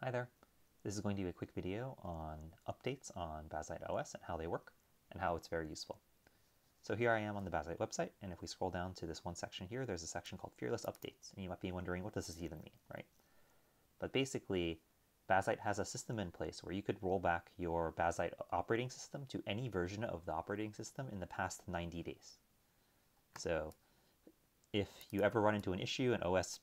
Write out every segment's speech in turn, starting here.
Hi there. This is going to be a quick video on updates on Bazzite OS and how they work and how it's very useful. So here I am on the Bazzite website, and if we scroll down to this one section here, there's a section called Fearless Updates, and you might be wondering, what does this even mean, right? But basically, Bazzite has a system in place where you could roll back your Bazzite operating system to any version of the operating system in the past 90 days. So if you ever run into an issue, an OS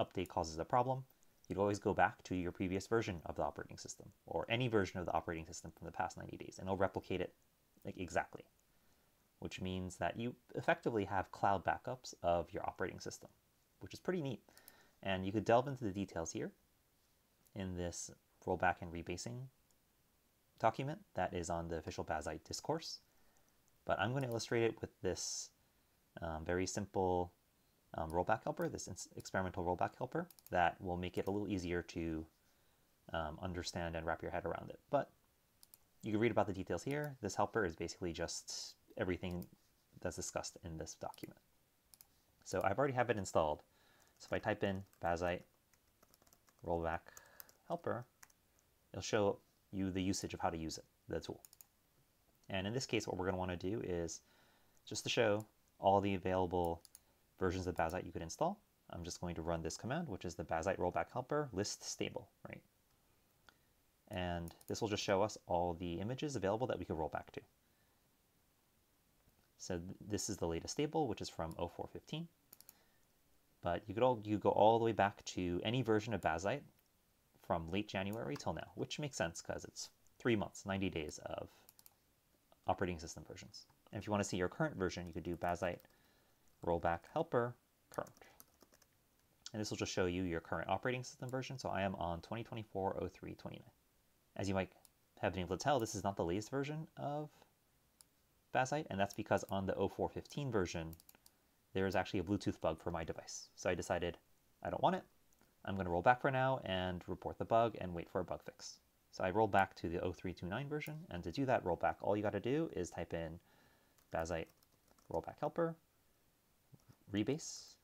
update causes a problem, you'd always go back to your previous version of the operating system or any version of the operating system from the past 90 days and it'll replicate it like exactly. Which means that you effectively have cloud backups of your operating system which is pretty neat. And you could delve into the details here in this rollback and rebasing document that is on the official Bazzite discourse. But I'm going to illustrate it with this um, very simple um, rollback helper, this experimental rollback helper, that will make it a little easier to um, understand and wrap your head around it. But you can read about the details here. This helper is basically just everything that's discussed in this document. So I've already have it installed. So if I type in Bazzite rollback helper, it'll show you the usage of how to use it, the tool. And in this case, what we're going to want to do is just to show all the available versions of Bazzite you could install. I'm just going to run this command, which is the Bazzite rollback helper list stable, right? And this will just show us all the images available that we could roll back to. So th this is the latest stable, which is from 0415. But you could all you go all the way back to any version of Bazzite from late January till now, which makes sense because it's three months, 90 days of operating system versions. And if you want to see your current version, you could do Bazzite rollback helper current. And this will just show you your current operating system version. So I am on 2024-03-29. As you might have been able to tell, this is not the latest version of Bazzite, and that's because on the 0415 version, there is actually a Bluetooth bug for my device. So I decided I don't want it. I'm going to roll back for now and report the bug and wait for a bug fix. So I rolled back to the 0329 version, and to do that rollback, all you got to do is type in Bazzite rollback helper rebase,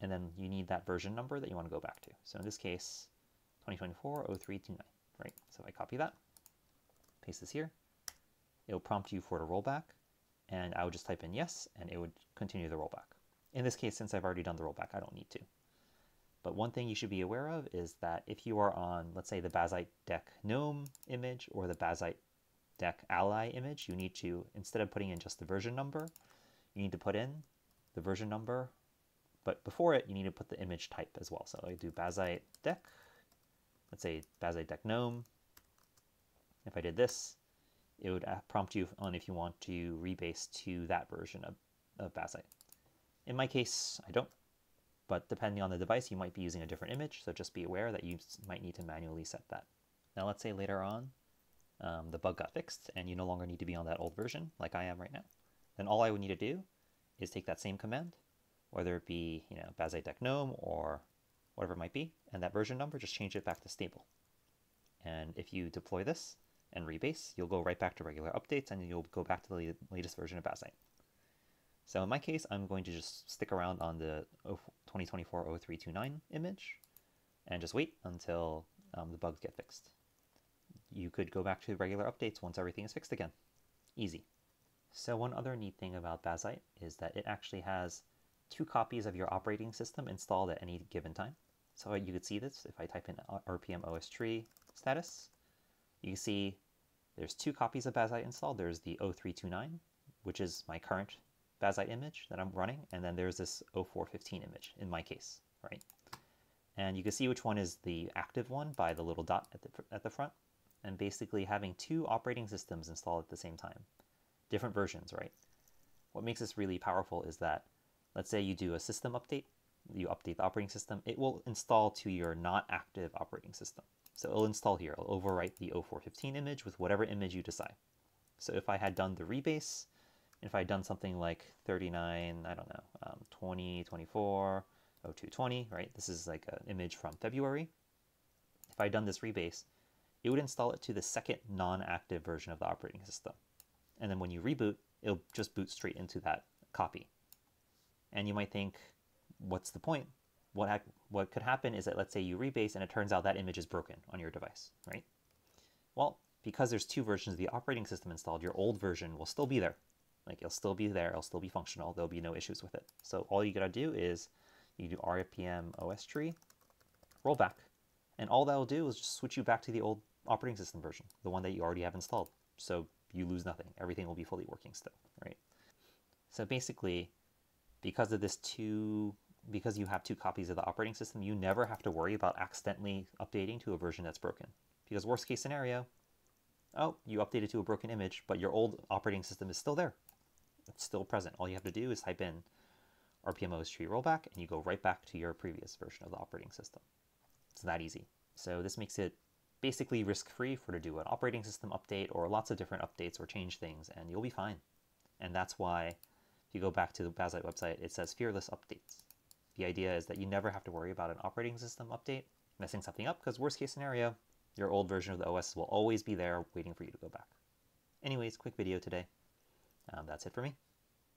and then you need that version number that you want to go back to. So in this case, 2024-0329, right? So if I copy that, paste this here. It'll prompt you for the rollback, and I would just type in yes, and it would continue the rollback. In this case, since I've already done the rollback, I don't need to. But one thing you should be aware of is that if you are on, let's say, the Bazzite deck GNOME image or the Bazzite deck ally image, you need to, instead of putting in just the version number, you need to put in the version number, but before it, you need to put the image type as well. So I do Bazzite deck, let's say Bazzite deck gnome. If I did this, it would prompt you on if you want to rebase to that version of, of Bazzite. In my case, I don't, but depending on the device, you might be using a different image, so just be aware that you might need to manually set that. Now let's say later on, um, the bug got fixed and you no longer need to be on that old version like I am right now. Then all I would need to do is take that same command, whether it be, you know, Bazzite gnome or whatever it might be, and that version number, just change it back to stable. And if you deploy this and rebase, you'll go right back to regular updates and you'll go back to the latest version of Bazzite. So in my case, I'm going to just stick around on the 2024-0329 image and just wait until um, the bugs get fixed. You could go back to regular updates once everything is fixed again. Easy. So one other neat thing about Bazzite is that it actually has two copies of your operating system installed at any given time. So you could see this if I type in rpm-ostree status. You can see there's two copies of Bazzite installed. There's the 0329, which is my current Bazzite image that I'm running, and then there's this 0415 image in my case, right? And you can see which one is the active one by the little dot at the, at the front, and basically having two operating systems installed at the same time different versions, right? What makes this really powerful is that, let's say you do a system update, you update the operating system, it will install to your not active operating system. So it'll install here, it'll overwrite the 0415 image with whatever image you decide. So if I had done the rebase, if I had done something like 39, I don't know, um, 20, 24, 0220, right? This is like an image from February. If I had done this rebase, it would install it to the second non-active version of the operating system. And then when you reboot, it'll just boot straight into that copy. And you might think, what's the point? what, what could happen is that let's say you rebase and it turns out that image is broken on your device, right? Well, because there's two versions of the operating system installed, your old version will still be there. Like it'll still be there, it'll still be functional, there'll be no issues with it. So all you gotta do is you do rpm-ostree, rollback, and all that'll do is just switch you back to the old operating system version, the one that you already have installed. So you lose nothing. Everything will be fully working still, right? So basically, because of this two, because you have two copies of the operating system, you never have to worry about accidentally updating to a version that's broken. Because worst case scenario, oh, you updated to a broken image, but your old operating system is still there. It's still present. All you have to do is type in rpm-ostree rollback, and you go right back to your previous version of the operating system. It's that easy. So this makes it basically risk-free for to do an operating system update or lots of different updates or change things, and you'll be fine. And that's why if you go back to the Bazzite website, it says fearless updates. The idea is that you never have to worry about an operating system update messing something up because worst case scenario, your old version of the OS will always be there waiting for you to go back. Anyways, quick video today. Um, that's it for me.